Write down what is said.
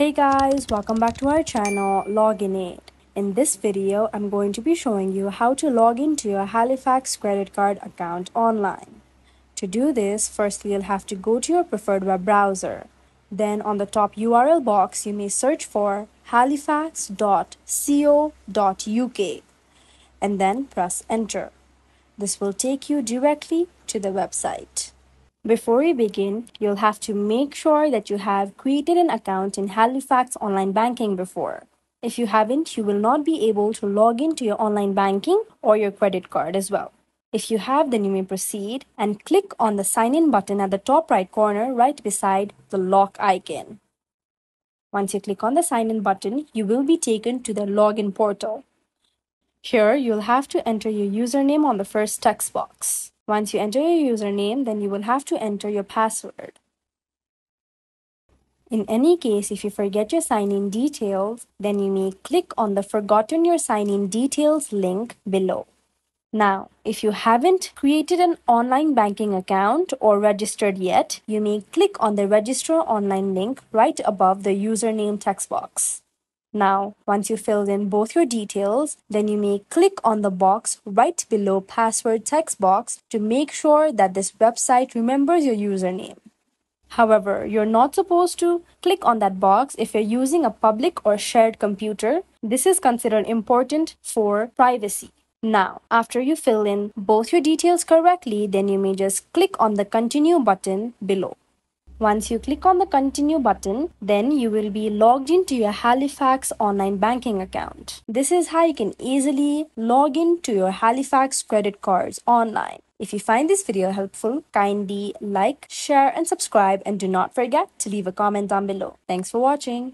Hey guys, welcome back to our channel Login Aid. In this video, I'm going to be showing you how to log into your Halifax credit card account online. To do this, firstly you'll have to go to your preferred web browser. Then on the top URL box, you may search for halifax.co.uk and then press enter. This will take you directly to the website. Before we begin, you'll have to make sure that you have created an account in Halifax Online Banking before. If you haven't, you will not be able to log into your online banking or your credit card as well. If you have, then you may proceed and click on the sign in button at the top right corner right beside the lock icon. Once you click on the sign in button, you will be taken to the login portal. Here, you'll have to enter your username on the first text box. Once you enter your username, then you will have to enter your password. In any case, if you forget your sign-in details, then you may click on the Forgotten Your Sign-in Details link below. Now, if you haven't created an online banking account or registered yet, you may click on the Register Online link right above the username text box. Now, once you filled in both your details, then you may click on the box right below password text box to make sure that this website remembers your username. However, you're not supposed to click on that box if you're using a public or shared computer. This is considered important for privacy. Now, after you fill in both your details correctly, then you may just click on the continue button below. Once you click on the continue button, then you will be logged into your Halifax online banking account. This is how you can easily log in to your Halifax credit cards online. If you find this video helpful, kindly like, share and subscribe and do not forget to leave a comment down below. Thanks for watching.